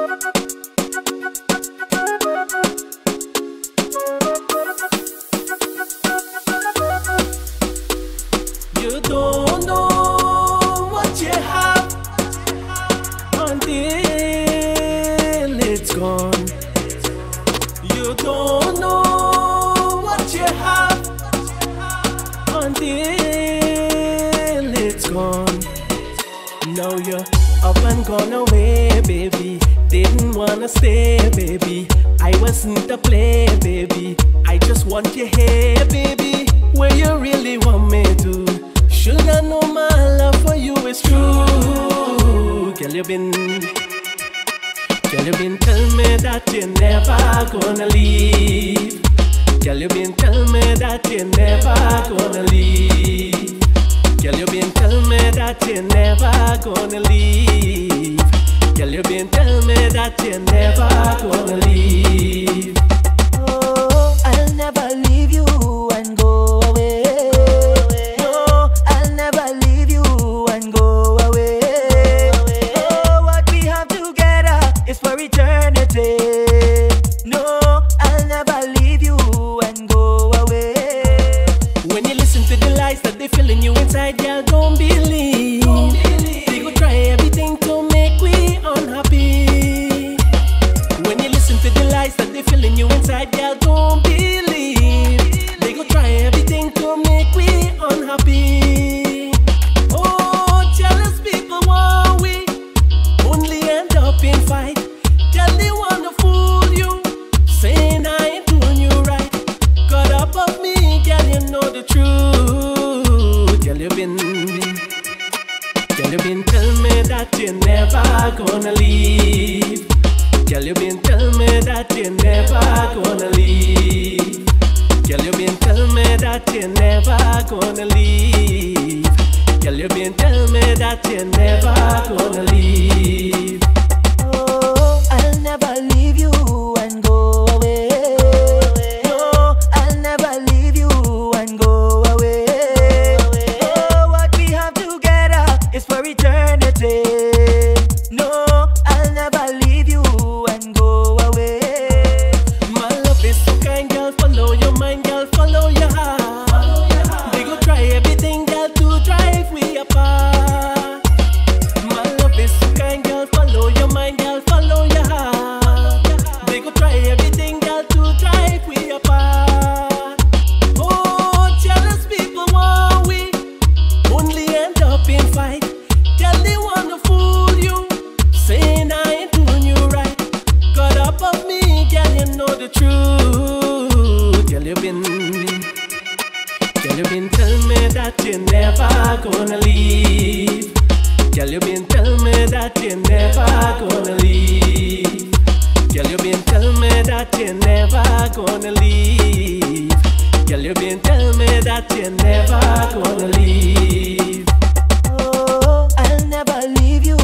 You don't know what you up and gone away, baby. Didn't wanna stay, baby. I wasn't to play, baby. I just want you here, baby. Where you really want me to. Should I know my love for you is true? Girl, you been Girl, you been tell me that you're never gonna leave. Girl, you been tell me that you're never gonna leave. Girl, you been tell me that you never gonna leave. Girl, you been tell me that you never gonna leave. Girl, don't believe. They go try everything to make we unhappy. Oh, jealous people want we only end up in fight. Girl, they wanna fool you, saying I ain't doing you right. Up of me, girl, you know the truth. Girl, you been, girl, you been tell me that you're never gonna leave. Girl, you been tell me that you're never gonna leave. Girl, you been tell me that you're never gonna leave. Girl, you been tell me that you're never gonna leave. You been tell me that you're never gonna leave. Girl, you been tell me that you're never gonna leave. Girl, you been tell me that you're never gonna leave. Girl, you been tell me that you're never gonna leave. Oh, I'll never leave you